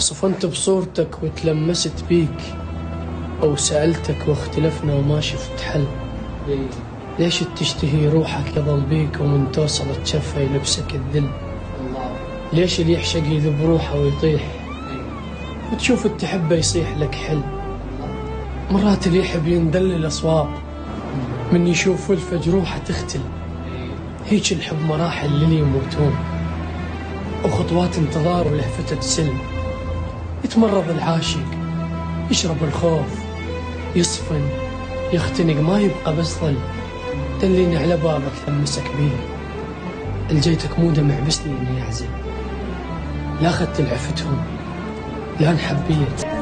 صفنت بصورتك وتلمست بيك أو سألتك واختلفنا وما شفت حل. ليش تشتهي روحك يظل بيك ومن توصل تشفى يلبسك الذل؟ ليش اللي يعشق يذب روحه ويطيح؟ وتشوف تحبه يصيح لك حل. مرات اللي يحب يندل الأصواب من يشوف ولفة جروحه تختل. هيج الحب مراحل للي يموتون. وخطوات انتظار ولهفته تسل يتمرض العاشق يشرب الخوف يصفن يختنق ما يبقى بس ظل. دليني على بابك ثمسك بيه. الجيتك مو دمع بس اني اعزل لا اخذت العفتهم لا انحبيت